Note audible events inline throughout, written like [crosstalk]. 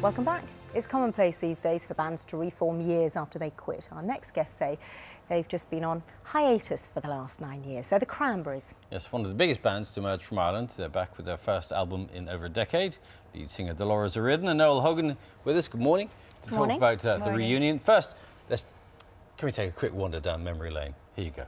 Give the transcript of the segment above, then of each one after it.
Welcome back. It's commonplace these days for bands to reform years after they quit. Our next guests say they've just been on hiatus for the last nine years. They're the Cranberries. Yes, one of the biggest bands to emerge from Ireland. They're back with their first album in over a decade. Lead singer Dolores O'Riordan and Noel Hogan with us. Good morning. To morning. talk about uh, the reunion. First, let's can we take a quick wander down memory lane? Here you go.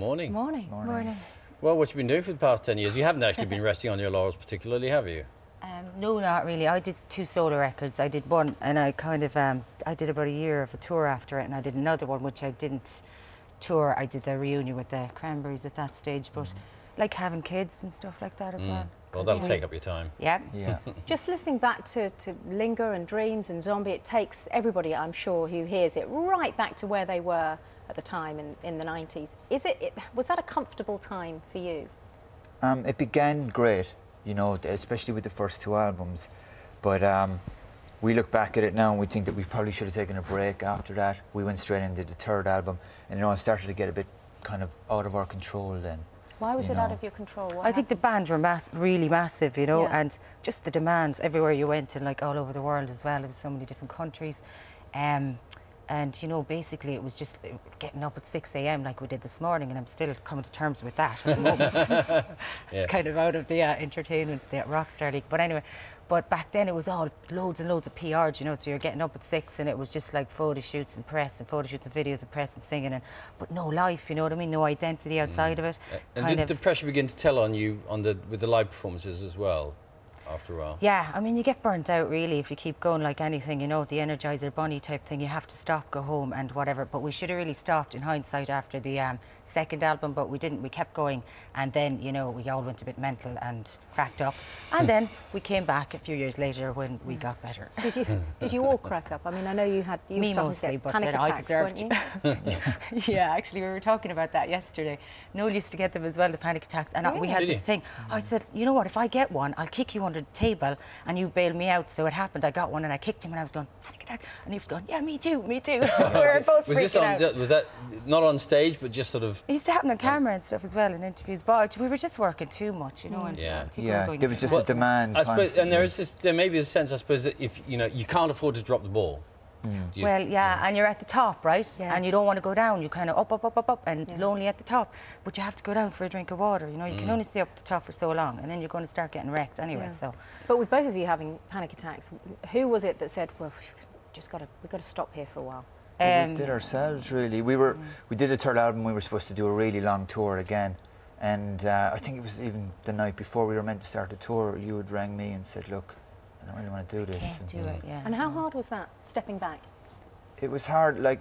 Noel here. Good morning. Morning. Morning. Well, what you been doing for the past 10 years? You haven't actually been resting on your laurels particularly, have you? Um, no, not really. I did two solo records. I did one, and I kind of um, I did about a year of a tour after it, and I did another one which I didn't tour. I did the reunion with the Cranberries at that stage, but like having kids and stuff like that as well. Well, that'll take up your time. Yeah. Yeah. [laughs] Just listening back to, to Linger and Dreams and Zombie, it takes everybody, I'm sure, who hears it right back to where they were at the time in, in the 90s. Is it, it, was that a comfortable time for you? Um, it began great, you know, especially with the first two albums. But um, we look back at it now and we think that we probably should have taken a break after that. We went straight into the third album, and you know, it started to get a bit kind of out of our control then. Why was You it out of your control? What I think the happened? band were mass- really massive, you know, Yeah. and just the demands everywhere you went and like all over the world as well. There was so many different countries. Um, and, you know, basically it was just uh, getting up at 6 a.m. like we did this morning, and I'm still coming to terms with that at the moment. [laughs] [laughs] Yeah. It's kind of out of the uh, entertainment, the rock star league. But anyway, but back then it was all loads and loads of PRs, you know, so you're getting up at 6 and it was just like photo shoots and press and photo shoots and videos and press and singing, and but no life, you know what I mean? No identity outside of it. Uh, And did the pressure begin to tell on you on the with the live performances as well after a while? Yeah, I mean, you get burnt out really if you keep going like anything, you know, the Energizer Bunny type thing. You have to stop, go home, and whatever. But we should have really stopped in hindsight after the um, second album, but we didn't. We kept going, and then, you know, we all went a bit mental and cracked up. And then we came back a few years later when we got better. Did you, did you all crack up? I mean, I know you had you Me mostly, but panic then I attacks, weren't deserved you? [laughs] yeah, actually, we were talking about that yesterday. Noel used to get them as well, the panic attacks. And I- we had Did this he? thing. I said, you know what, if I get one, I'll kick you under the table and you bailed me out. So it happened. I got one and I kicked him and I was going, panic attack. And he was going, yeah, me too, me too. [laughs] so we were both Was this on? out. Was that not on stage, but just sort of? It used to happen on camera and stuff as well in interviews, but we were just working too much, you know. And, Yeah. people were Yeah, going, there was just Well, a demand. I suppose, and there constantly. is this, there may be a sense, I suppose, that if you know you can't afford to drop the ball. Do you- Well, yeah, and you're at the top, right? And you don't want to go down. You kind of up, up, up, up, up, and Yeah. lonely at the top. But you have to go down for a drink of water. You know, you Mm. can only stay up at the top for so long, and then you're going to start getting wrecked anyway. Yeah. So, But with both of you having panic attacks, who was it that said, well, we've just got to, we've got to stop here for a while? Well, um, we did ourselves really. We were we did a third album. We were supposed to do a really long tour again, and uh, I think it was even the night before we were meant to start the tour. You had rang me and said, "Look, I don't really want to do this." can't do mm-hmm. it. Yeah. And how hard was that, stepping back? It was hard. Like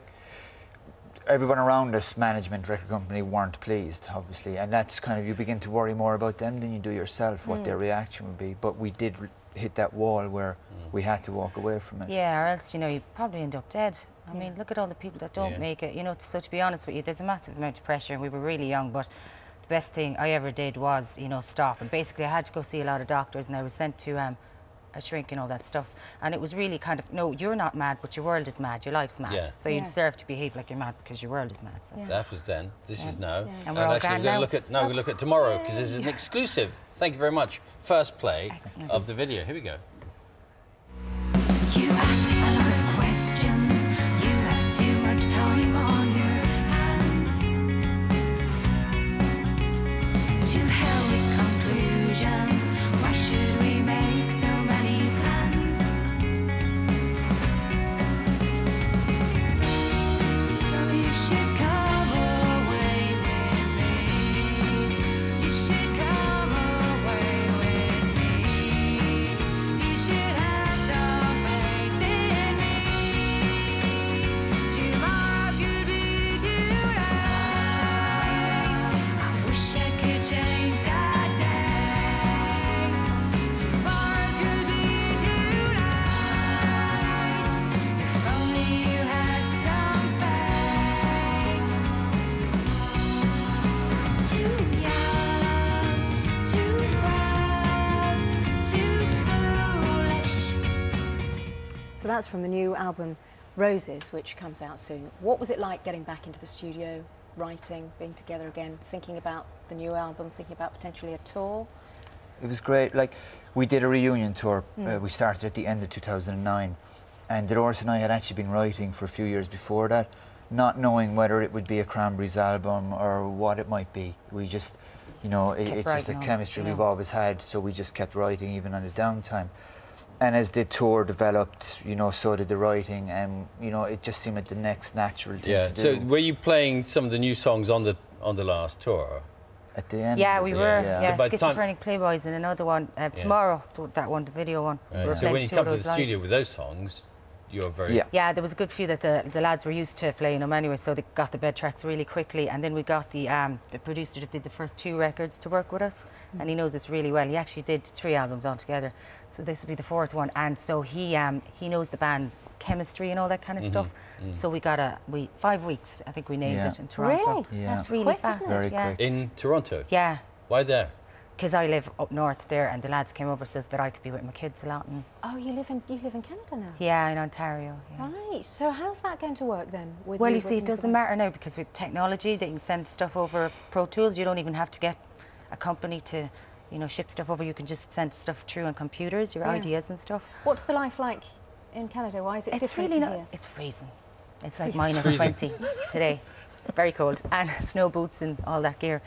everyone around us, management, record company, weren't pleased, obviously, and that's kind of you begin to worry more about them than you do yourself, what their mm. reaction would be. But we did r- hit that wall where mm. we had to walk away from it. Yeah, or else you know you probably end up dead. I mean, look at all the people that don't Yeah. make it. You know, so to be honest with you, there's a massive amount of pressure, and we were really young. But the best thing I ever did was, you know, stop. And basically, I had to go see a lot of doctors, and I was sent to um, a shrink and all that stuff. And it was really kind of, no, you're not mad, but your world is mad. Your life's mad. Yeah. So you Yes. deserve to behave like you're mad because your world is mad. So. Yeah. That was then. This is now. And we're all actually, we're going to look at now. We look at tomorrow because this is an exclusive. Thank you very much. First play Excellent. of the video. Here we go. So that's from the new album Roses, which comes out soon. What was it like getting back into the studio, writing, being together again, thinking about the new album, thinking about potentially a tour? It was great. Like, we did a reunion tour. Mm. Uh, hmm. we started at the end of 2009. And Dolores and I had actually been writing for a few years before that not knowing whether it would be a Cranberries album or what it might be. We just, you know, it, it's just the writing on it, chemistry you we've always had. So we just kept writing even on the downtime. And as the tour developed, you know, so did the writing, and you know, it just seemed like the next natural thing Yeah. to do. So were you playing some of the new songs on the on the last tour? at the end. Yeah, of we it, were. Yeah. Yeah, So by the time- schizophrenic playboys and another one uh, tomorrow. th- That one, the video one. Right. We're So when you come to the those live. studio with those songs, you're very Yeah. Yeah, there was a good few that the, the lads were used to playing them anyway, so they got the bed tracks really quickly. And then we got the um, the producer that did the first two records to work with us, and he knows us really well. He actually did three albums altogether, so this will be the fourth one. And so he um, he knows the band chemistry and all that kind of stuff. So we got a we five weeks, I think we nailed Yeah. it in Toronto. Really? Yeah. That's really Quick, fast. isn't it? Very yeah. quick. in Toronto. Yeah, Why there? Because I live up north there, and the lads came over says that I could be with my kids a lot. And Oh, you live in you live in Canada now. yeah, in Ontario. Yeah. Right. So how's that going to work then? With Well, you you see, it doesn't together? matter now because with technology, they can send stuff over Pro Tools. You don't even have to get a company to, you know, ship stuff over. You can just send stuff through on computers, your Yes. ideas and stuff. What's the life like in Canada? Why is it It's different really not. here? It's freezing. It's like Freezing. Freezing. 20 [laughs] today. Very cold, and [laughs] snow boots and all that gear.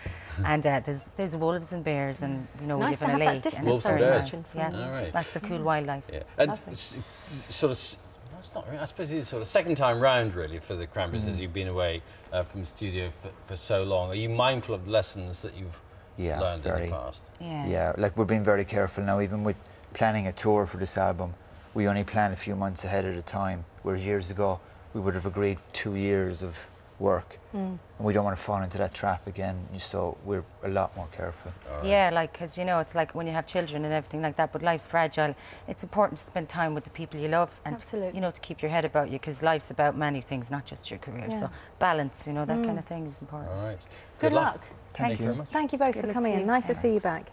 And uh, there's there's wolves and bears, and you know Nice we live in a lake. and Wolves and bears. nice. Yeah, All right. that's a cool wildlife. Yeah. And Lovely. sort of. s- That's not. really- I suppose it's sort of second time round, really, for the Cranberries Mm. as you've been away uh, from the studio for, for so long. Are you mindful of the lessons that you've Yeah, learned in the past? Yeah. Yeah, like we're being very careful now, even with planning a tour for this album. We only plan a few months ahead at a time, whereas years ago we would have agreed two years of work. Mm. And we don't want to fall into that trap again, so we're a lot more careful. Yeah, like, because, you know, it's like when you have children and everything like that, but life's fragile. It's important to spend time with the people you love and, to, you know, to keep your head about you because life's about many things, not just your career. Yeah. So balance, you know, that mm. kind of thing is important. All right. Good luck. Thank, you you. very much. Thank you both Good for coming in. Nice to see you back.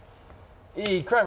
E. Cranberries.